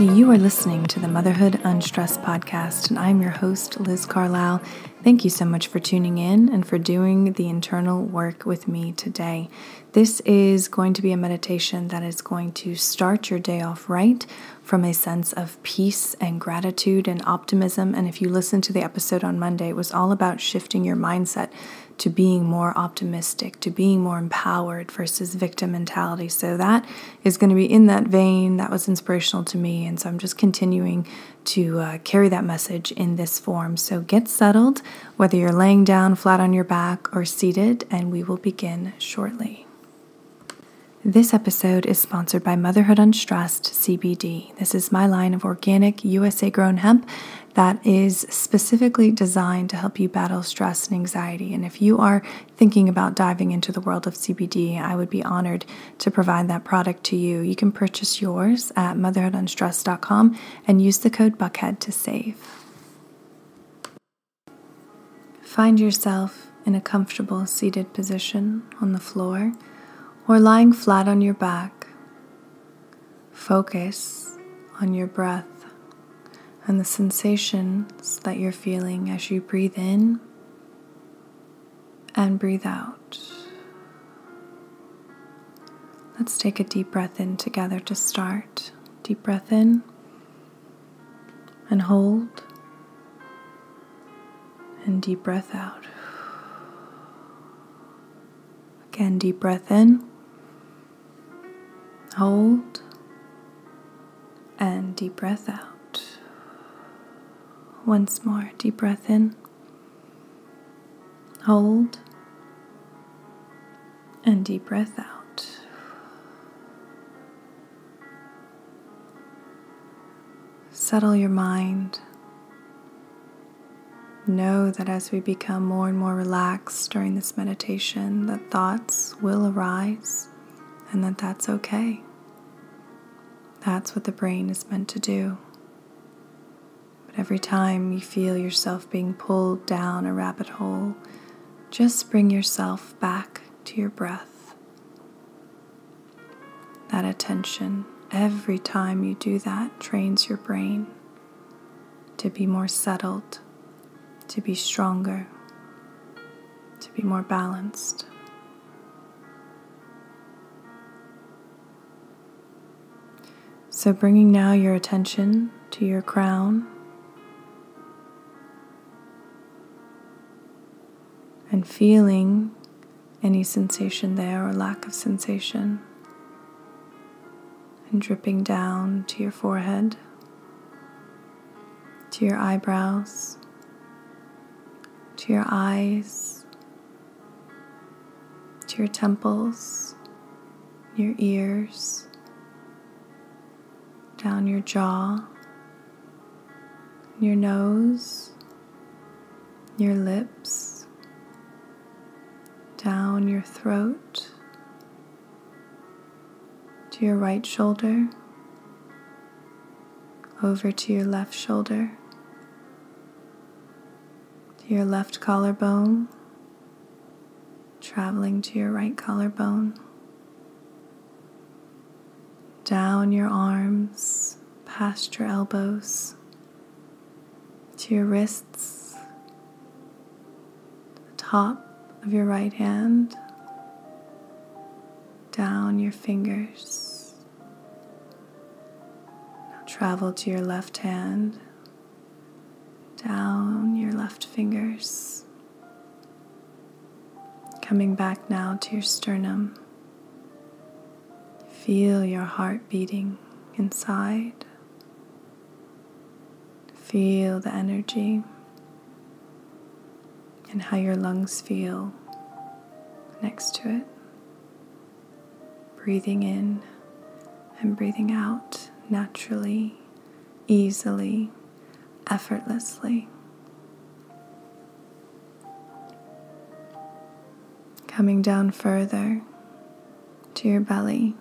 You are listening to the Motherhood Unstressed podcast, and I'm your host, Liz Carlisle. Thank you so much for tuning in and for doing the internal work with me today. This is going to be a meditation that is going to start your day off right from a sense of peace and gratitude and optimism. And if you listen to the episode on Monday, it was all about shifting your mindset to being more optimistic, to being more empowered versus victim mentality. So that is going to be in that vein. That was inspirational to me. And so I'm just continuing to uh, carry that message in this form. So get settled, whether you're laying down flat on your back or seated, and we will begin shortly. This episode is sponsored by Motherhood Unstressed CBD. This is my line of organic USA grown hemp that is specifically designed to help you battle stress and anxiety. And if you are thinking about diving into the world of CBD, I would be honored to provide that product to you. You can purchase yours at motherhoodunstressed.com and use the code Buckhead to save. Find yourself in a comfortable seated position on the floor or lying flat on your back. Focus on your breath and the sensations that you're feeling as you breathe in and breathe out. Let's take a deep breath in together to start. Deep breath in and hold, and deep breath out. Again, deep breath in Hold and deep breath out. Once more, deep breath in. Hold and deep breath out. Settle your mind. Know that as we become more and more relaxed during this meditation, that thoughts will arise and that that's okay. That's what the brain is meant to do. But every time you feel yourself being pulled down a rabbit hole, just bring yourself back to your breath. That attention, every time you do that, trains your brain to be more settled, to be stronger, to be more balanced. So, bringing now your attention to your crown and feeling any sensation there or lack of sensation, and dripping down to your forehead, to your eyebrows, to your eyes, to your temples, your ears down your jaw, your nose, your lips, down your throat, to your right shoulder, over to your left shoulder, to your left collarbone, traveling to your right collarbone. Down your arms, past your elbows, to your wrists, the top of your right hand, down your fingers. Now travel to your left hand, down your left fingers. Coming back now to your sternum. Feel your heart beating inside. Feel the energy and how your lungs feel next to it. Breathing in and breathing out naturally, easily, effortlessly. Coming down further to your belly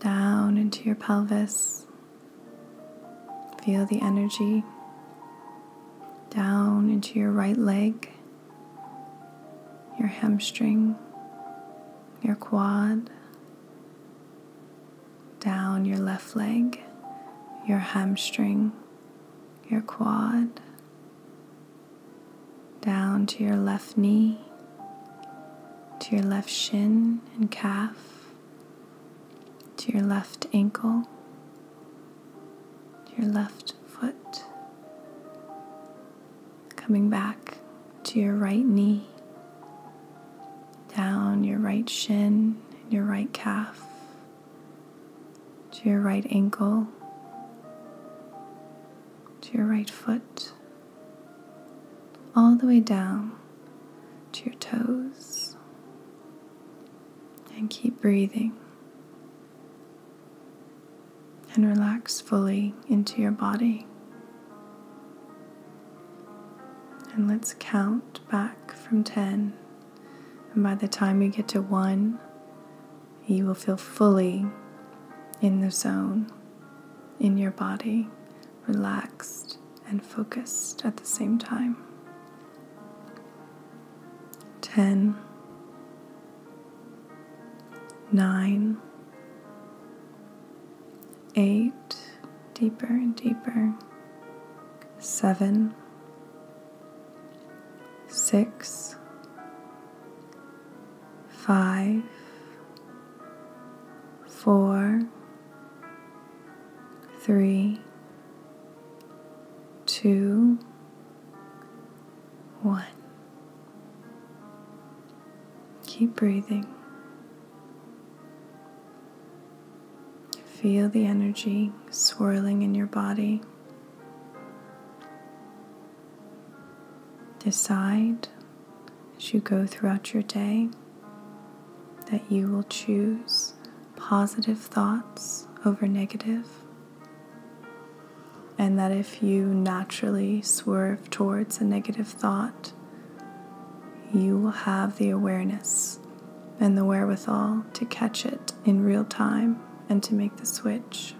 down into your pelvis. Feel the energy down into your right leg, your hamstring, your quad, down your left leg, your hamstring, your quad, down to your left knee, to your left shin and calf, to your left ankle, to your left coming back to your right knee, down your right shin your right calf, to your right ankle, to your right foot, all the way down to your toes. And keep breathing. And relax fully into your body. And let's count back from 10. And by the time we get to 1, you will feel fully in the zone, in your body, relaxed and focused at the same time. 10, 9, 8, deeper and deeper, 7, 6, 5, 4, 3, 2, 1. Keep breathing. Feel the energy swirling in your body. Decide as you go throughout your day that you will choose positive thoughts over negative, and that if you naturally swerve towards a negative thought, you will have the awareness and the wherewithal to catch it in real time and to make the switch.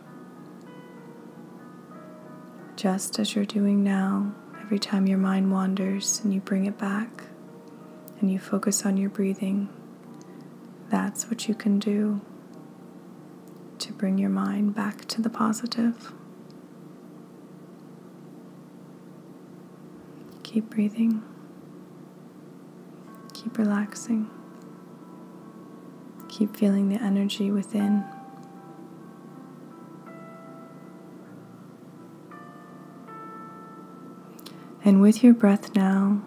Just as you're doing now, every time your mind wanders and you bring it back and you focus on your breathing, that's what you can do to bring your mind back to the positive. Keep breathing. Keep relaxing. Keep feeling the energy within. And with your breath now,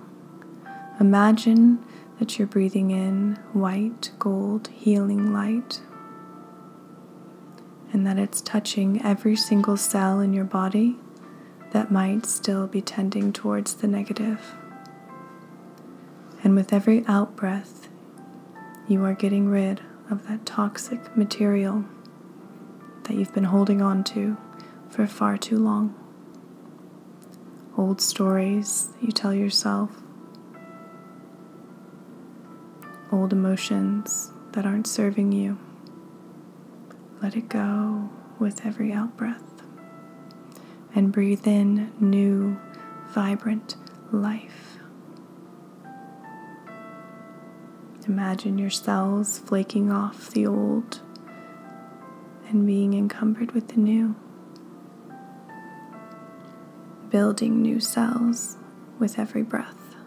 imagine that you're breathing in white, gold, healing light, and that it's touching every single cell in your body that might still be tending towards the negative. And with every out breath, you are getting rid of that toxic material that you've been holding on to for far too long. Old stories that you tell yourself, old emotions that aren't serving you. Let it go with every out breath and breathe in new, vibrant life. Imagine your cells flaking off the old and being encumbered with the new. Building new cells with every breath.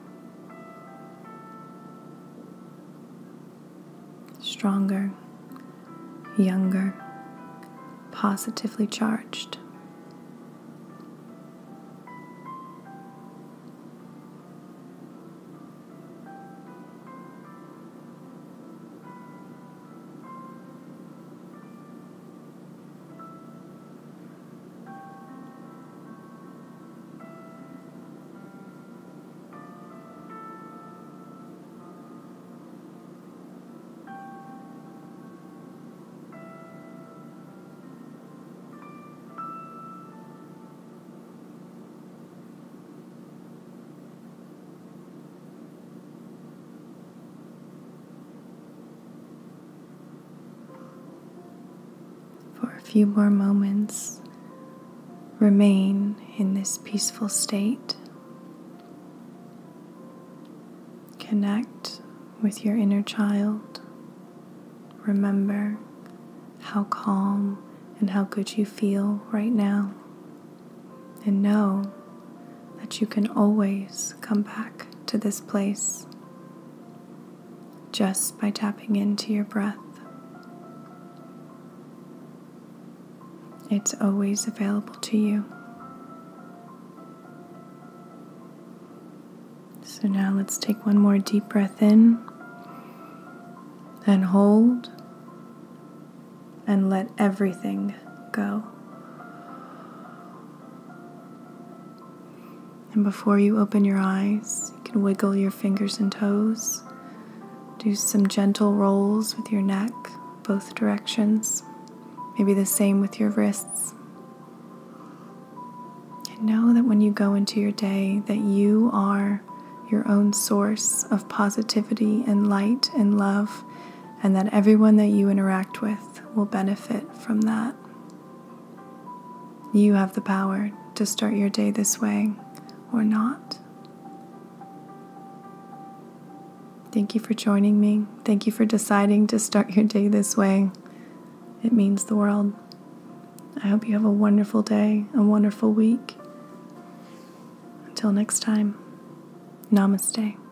Stronger, younger, positively charged. Few more moments, remain in this peaceful state. Connect with your inner child. Remember how calm and how good you feel right now. And know that you can always come back to this place just by tapping into your breath. It's always available to you. So now let's take one more deep breath in, then hold, and let everything go. And before you open your eyes, you can wiggle your fingers and toes. Do some gentle rolls with your neck, both directions. Maybe the same with your wrists. And know that when you go into your day that you are your own source of positivity and light and love and that everyone that you interact with will benefit from that. You have the power to start your day this way or not. Thank you for joining me. Thank you for deciding to start your day this way. It means the world. I hope you have a wonderful day, a wonderful week. Until next time, namaste.